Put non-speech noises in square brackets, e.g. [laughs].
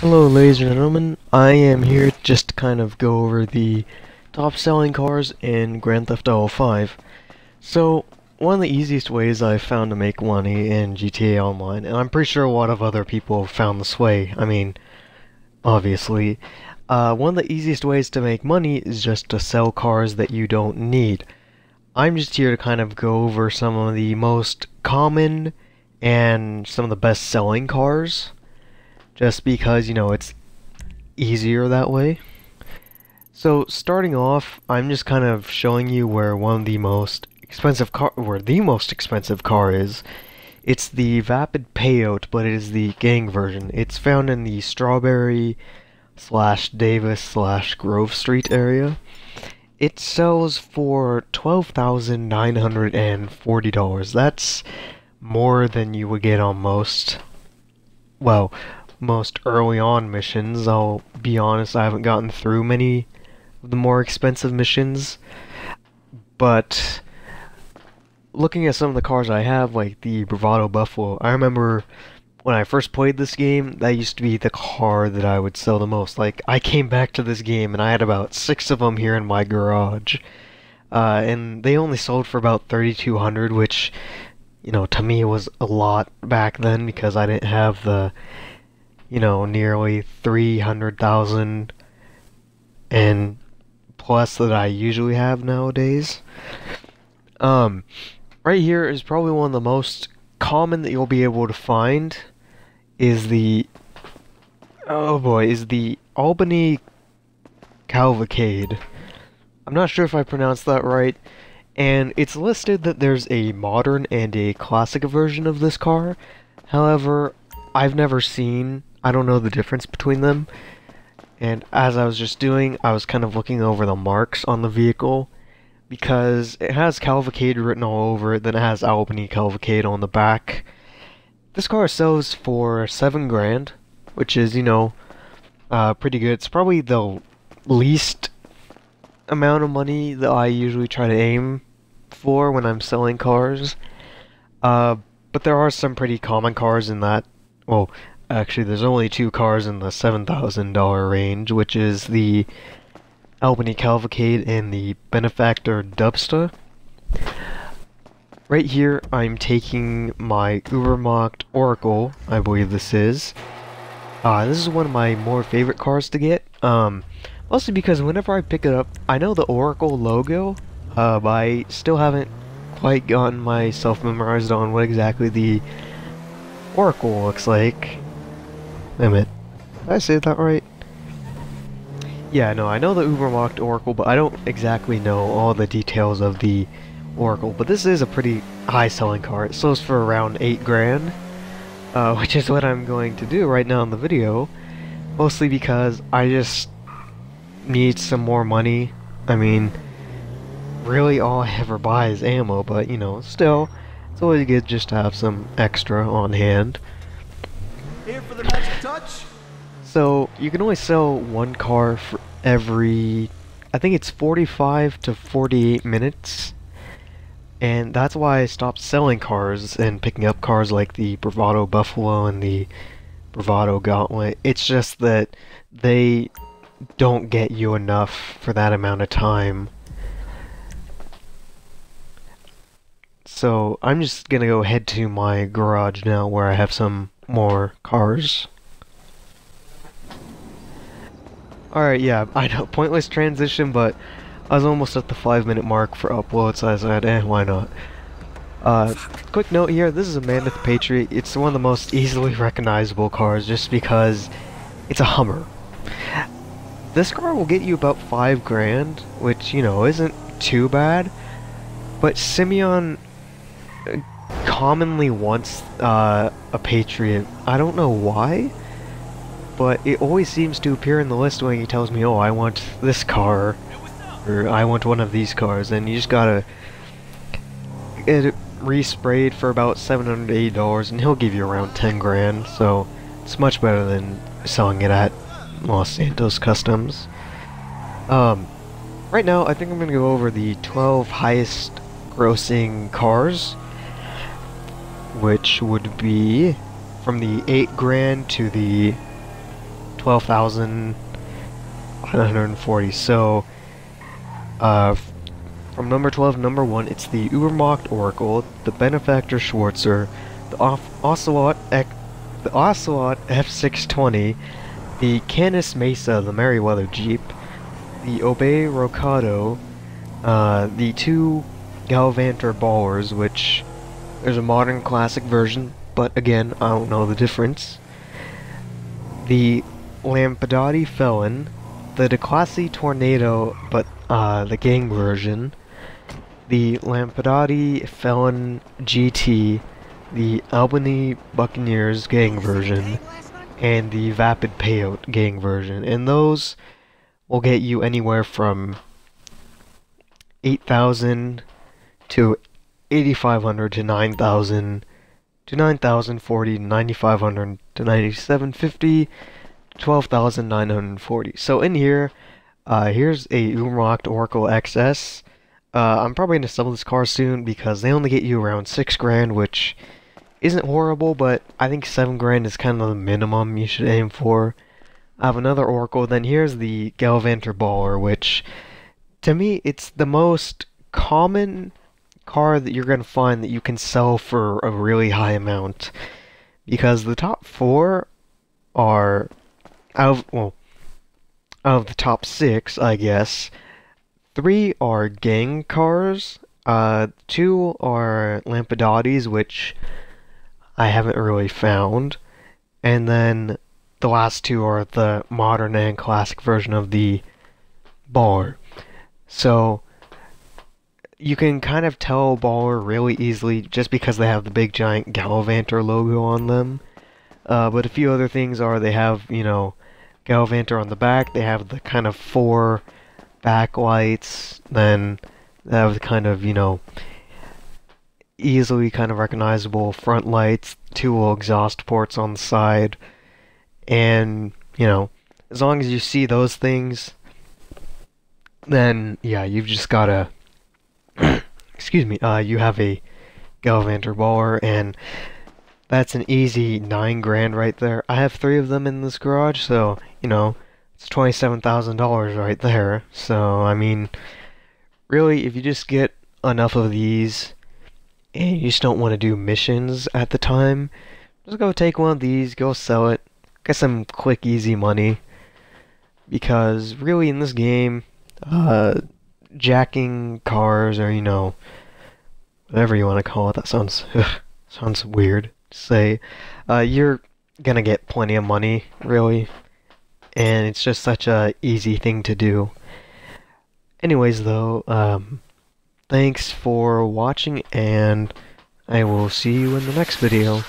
Hello ladies and gentlemen, I am here just to kind of go over the top selling cars in Grand Theft Auto 5. So, one of the easiest ways I've found to make money in GTA Online, and I'm pretty sure a lot of other people have found this way, I mean, obviously, uh, one of the easiest ways to make money is just to sell cars that you don't need. I'm just here to kind of go over some of the most common and some of the best selling cars just because, you know, it's easier that way. So, starting off, I'm just kind of showing you where one of the most expensive car, where the most expensive car is. It's the Vapid Peyote, but it is the gang version. It's found in the Strawberry slash Davis slash Grove Street area. It sells for $12,940. That's more than you would get on most, well, most early on missions. I'll be honest, I haven't gotten through many of the more expensive missions. But looking at some of the cars I have, like the Bravado Buffalo, I remember when I first played this game, that used to be the car that I would sell the most. Like, I came back to this game and I had about six of them here in my garage. Uh, and they only sold for about 3200 which, you know, to me was a lot back then because I didn't have the you know, nearly 300,000 and plus that I usually have nowadays. Um, right here is probably one of the most common that you'll be able to find is the oh boy, is the Albany Cavalcade. I'm not sure if I pronounced that right. And it's listed that there's a modern and a classic version of this car. However, I've never seen I don't know the difference between them. And as I was just doing, I was kind of looking over the marks on the vehicle because it has Cavalcade written all over it, then it has Albany Cavalcade on the back. This car sells for seven grand, which is, you know, uh, pretty good. It's probably the least amount of money that I usually try to aim for when I'm selling cars. Uh, but there are some pretty common cars in that. Well, Actually, there's only two cars in the $7,000 range, which is the Albany Cavalcade and the Benefactor Dubsta. Right here, I'm taking my Ubermacht Oracle, I believe this is. Uh, this is one of my more favorite cars to get, um, mostly because whenever I pick it up, I know the Oracle logo, uh, but I still haven't quite gotten myself memorized on what exactly the Oracle looks like. A minute. Did I say that right? Yeah, no, I know the Ubermacht Oracle, but I don't exactly know all the details of the Oracle. But this is a pretty high selling car. It sells for around 8 grand, uh, [laughs] which is what I'm going to do right now in the video. Mostly because I just need some more money. I mean, really all I ever buy is ammo, but you know, still, it's always good just to have some extra on hand. Here for the magic touch. So you can only sell one car for every, I think it's 45 to 48 minutes. And that's why I stopped selling cars and picking up cars like the Bravado Buffalo and the Bravado Gauntlet. It's just that they don't get you enough for that amount of time. So I'm just gonna go head to my garage now where I have some more cars. Alright, yeah, [laughs] I know, pointless transition, but I was almost at the 5 minute mark for upload, so I said, eh, why not? Uh, quick note here, this is a Mammoth Patriot. It's one of the most easily recognizable cars just because it's a Hummer. This car will get you about 5 grand, which, you know, isn't too bad. But Simeon commonly wants uh, a Patriot. I don't know why, but it always seems to appear in the list when he tells me, oh, I want this car, or I want one of these cars, and you just gotta get it resprayed for about $780, and he'll give you around 10 grand, so it's much better than selling it at Los Santos Customs. Um, right now, I think I'm gonna go over the 12 highest grossing cars which would be from the 8 grand to the 12,140. So, uh, from number 12 number 1, it's the Ubermacht Oracle, the Benefactor Schwarzer, the Ocelot, the Ocelot F620, the Canis Mesa, the Merryweather Jeep, the Obey Rocoto, uh, the two Galvanter Ballers, which there's a modern classic version, but again, I don't know the difference. The Lampadati Felon, the Declasse Tornado, but uh, the gang version, the Lampadati Felon GT, the Albany Buccaneers gang version, and the Vapid Peyote gang version. And those will get you anywhere from 8,000 to 8,500 to 9,000 to 9,040 to 9,500 to 9,750 12,940. So in here, uh, here's a Ubermacht Oracle XS. Uh, I'm probably going to sell this car soon because they only get you around 6 grand, which isn't horrible, but I think 7 grand is kind of the minimum you should aim for. I have another Oracle, then here's the Galvanter Baller, which to me, it's the most common car that you're going to find that you can sell for a really high amount. Because the top four are out of, well, out of the top six, I guess, three are gang cars, uh, two are Lampadatis, which I haven't really found, and then the last two are the modern and classic version of the bar. So you can kind of tell Baller really easily just because they have the big giant Galvanter logo on them. Uh, but a few other things are they have, you know, Galvanter on the back, they have the kind of four backlights, then they have the kind of, you know, easily kind of recognizable front lights, two exhaust ports on the side, and, you know, as long as you see those things, then, yeah, you've just gotta, [coughs] excuse me, uh, you have a Galvanter baller, and that's an easy nine grand right there. I have three of them in this garage, so, you know, it's $27,000 right there. So, I mean, really, if you just get enough of these, and you just don't want to do missions at the time, just go take one of these, go sell it, get some quick, easy money. Because really, in this game, uh, jacking cars, or you know, whatever you want to call it, that sounds [laughs] sounds weird say. Uh, you're gonna get plenty of money, really, and it's just such a easy thing to do. Anyways, though, um, Thanks for watching, and I will see you in the next video.